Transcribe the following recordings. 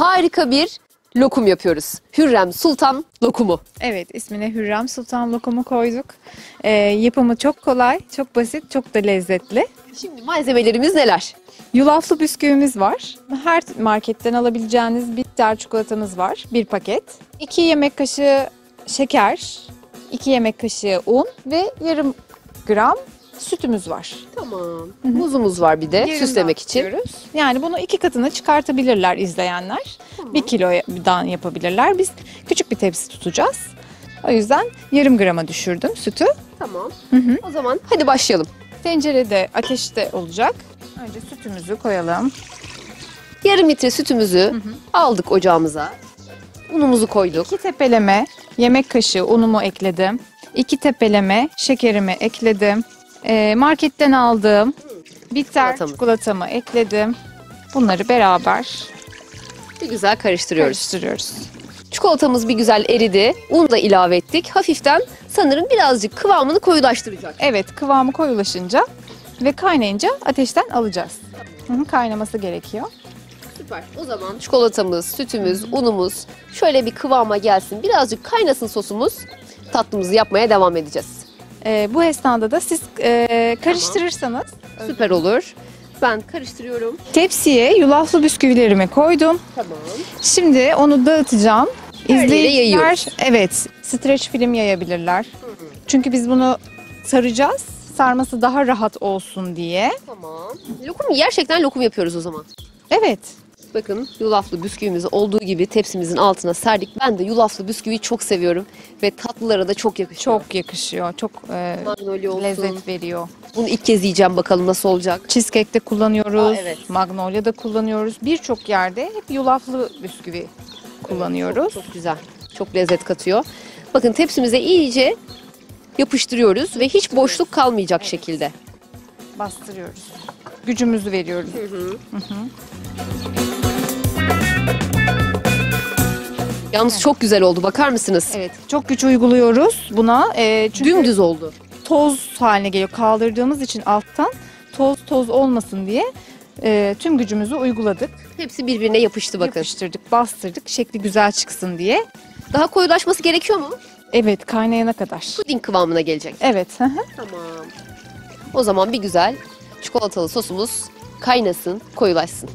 harika bir lokum yapıyoruz. Hürrem Sultan lokumu. Evet, ismine Hürrem Sultan lokumu koyduk. Ee, yapımı çok kolay, çok basit, çok da lezzetli. Şimdi malzemelerimiz neler? Yulaflı bisküvimiz var. Her marketten alabileceğiniz bitter çikolatamız var. Bir paket. 2 yemek kaşığı şeker, 2 yemek kaşığı un ve yarım gram sütümüz var. Tamam. Muzumuz var bir de Yarım süslemek için. dağıtıyoruz. Yani bunu iki katına çıkartabilirler izleyenler. Bir kilodan yapabilirler. Biz küçük bir tepsi tutacağız. O yüzden yarım grama düşürdüm sütü. Tamam. Hı hı. O zaman hadi başlayalım. Tencerede ateşte olacak. Önce sütümüzü koyalım. Yarım litre sütümüzü aldık ocağımıza. Unumuzu koyduk. İki tepeleme yemek kaşığı unumu ekledim. İki tepeleme şekerimi ekledim. Ee, marketten aldığım bitter Çikolatamı. çikolatamı ekledim. Bunları beraber Bir güzel karıştırıyoruz. karıştırıyoruz. Çikolatamız bir güzel eridi. Un da ilave ettik. Hafiften sanırım birazcık kıvamını koyulaştıracak. Evet kıvamı koyulaşınca ve kaynayınca ateşten alacağız. Hı hı, kaynaması gerekiyor. Süper. O zaman çikolatamız, sütümüz, unumuz şöyle bir kıvama gelsin. Birazcık kaynasın sosumuz. Tatlımızı yapmaya devam edeceğiz. Ee, bu esnada da siz e, karıştırırsanız Süper olur. Ben karıştırıyorum. tepsiye yulaflı bisküvilerimi koydum. Tamam. Şimdi onu dağıtacağım. Yere İzleyiciler yayıyoruz. evet streç film yayabilirler. Çünkü biz bunu saracağız. Sarması daha rahat olsun diye. Tamam. Lokum gerçekten lokum yapıyoruz o zaman. Evet. Bakın yulaflı bisküvimizi olduğu gibi tepsimizin altına serdik. Ben de yulaflı bisküviyi çok seviyorum ve tatlılara da çok yakışıyor. Çok yakışıyor. Çok e, Magnolia olsun. lezzet veriyor. Bunu ilk kez yiyeceğim bakalım nasıl olacak. Cheesecake'de kullanıyoruz. Aa, evet. Magnolia'da kullanıyoruz. Birçok yerde hep yulaflı bisküvi kullanıyoruz. Çok güzel. Çok lezzet katıyor. Bakın tepsimize iyice yapıştırıyoruz ve hiç boşluk kalmayacak şekilde. Bastırıyoruz. Gücümüzü veriyoruz. Yalnız çok güzel oldu bakar mısınız? Evet. Çok güç uyguluyoruz buna. E, çünkü Dümdüz oldu. toz haline geliyor. Kaldırdığımız için alttan toz toz olmasın diye e, tüm gücümüzü uyguladık. Hepsi birbirine yapıştı bakın. Yapıştırdık, bastırdık. Şekli güzel çıksın diye. Daha koyulaşması gerekiyor mu? Evet, kaynayana kadar. Puding kıvamına gelecek. Evet. hı hı. Tamam. O zaman bir güzel çikolatalı sosumuz kaynasın, koyulaşsın.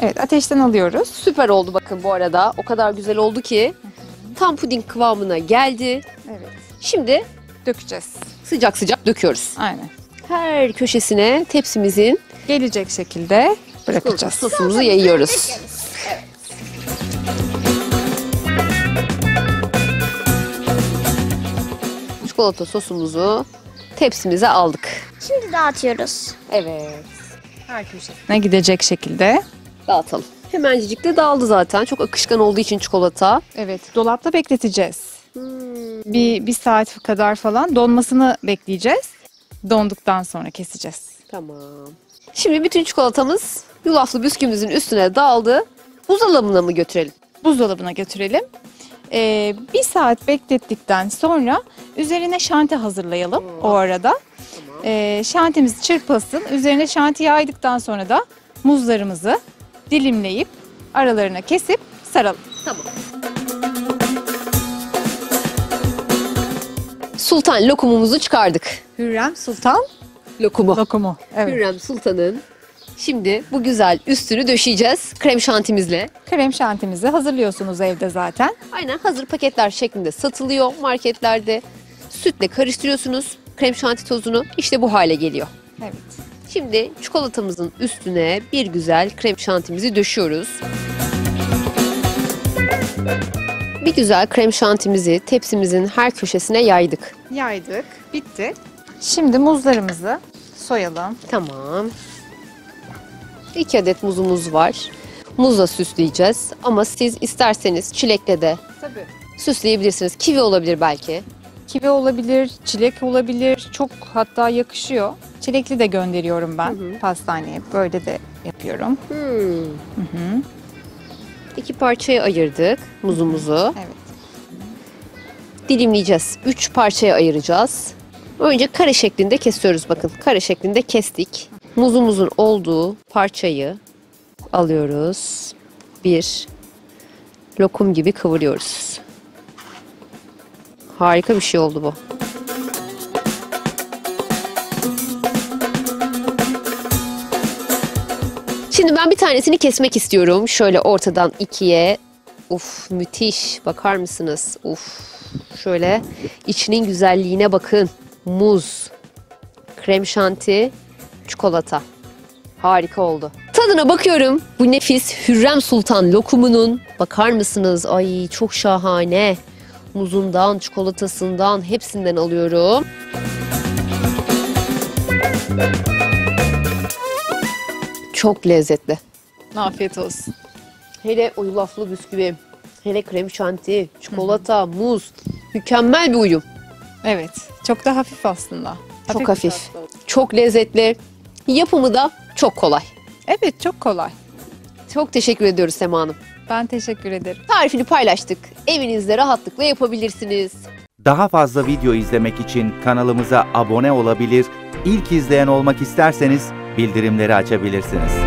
Evet, ateşten alıyoruz. Süper oldu bakın bu arada. O kadar güzel oldu ki tam puding kıvamına geldi. Evet. Şimdi Dökeceğiz. sıcak sıcak döküyoruz. Aynen. Her köşesine tepsimizin Gelecek şekilde bırakacağız. sosumuzu yayıyoruz. Çikolata sosumuzu tepsimize aldık. Şimdi dağıtıyoruz. Evet. Her köşesine gidecek şekilde. Dağıtalım. Hemencik de dağıldı zaten. Çok akışkan olduğu için çikolata. Evet, dolapta bekleteceğiz. Hmm. Bir, bir saat kadar falan donmasını bekleyeceğiz. Donduktan sonra keseceğiz. Tamam. Şimdi bütün çikolatamız yulaflı bisküvimizin üstüne dağıldı. Buzdolabına mı götürelim? buzdolabına götürelim. Ee, bir saat beklettikten sonra üzerine şanti hazırlayalım o arada. Ee, şantimiz çırpılsın. Üzerine şanti yaydıktan sonra da muzlarımızı dilimleyip aralarına kesip saralım. Tamam. Sultan lokumumuzu çıkardık. Hürrem Sultan Lokumu. lokumu. Evet. Hürrem Sultan'ın şimdi bu güzel üstünü döşeyeceğiz krem şantimizle. Krem şantimizi hazırlıyorsunuz evde zaten. Aynen hazır paketler şeklinde satılıyor marketlerde. Sütle karıştırıyorsunuz krem şanti tozunu işte bu hale geliyor. Evet. Şimdi çikolatamızın üstüne bir güzel krem şantimizi döşüyoruz. Bir güzel krem şantimizi tepsimizin her köşesine yaydık. Yaydık. Bitti. Şimdi muzlarımızı soyalım. Tamam. İki adet muzumuz var. Muzla süsleyeceğiz ama siz isterseniz çilekle de Tabii. süsleyebilirsiniz. Kivi olabilir belki. Kivi olabilir, çilek olabilir. Çok hatta yakışıyor. Çilekli de gönderiyorum ben pastaneye. Böyle de yapıyorum. Hmm. İki parçaya ayırdık muzumuzu. Evet. Dilimleyeceğiz. Üç parçaya ayıracağız. Önce kare şeklinde kesiyoruz bakın. Kare şeklinde kestik. Muzumuzun olduğu parçayı alıyoruz. Bir lokum gibi kıvırıyoruz. Harika bir şey oldu bu. Şimdi ben bir tanesini kesmek istiyorum. Şöyle ortadan ikiye. Uf müthiş. Bakar mısınız? Uf. Şöyle içinin güzelliğine bakın. Muz, krem şanti, çikolata. Harika oldu. Tadına bakıyorum. Bu nefis Hürrem Sultan lokumunun. Bakar mısınız? Ay çok şahane. Muzundan, çikolatasından hepsinden alıyorum. Çok lezzetli. Afiyet olsun. Hele o yulaflı bisküvi, hele krem şanti, çikolata, muz. Mükemmel bir uyum. Evet. Çok da hafif aslında. Çok bir hafif. tatlı. Çok lezzetli. Yapımı da çok kolay. Evet çok kolay. Çok teşekkür ediyoruz Sema Hanım. Ben teşekkür ederim. Tarifini paylaştık. Evinizde rahatlıkla yapabilirsiniz. Daha fazla video izlemek için kanalımıza abone olabilir, ilk izleyen olmak isterseniz bildirimleri açabilirsiniz.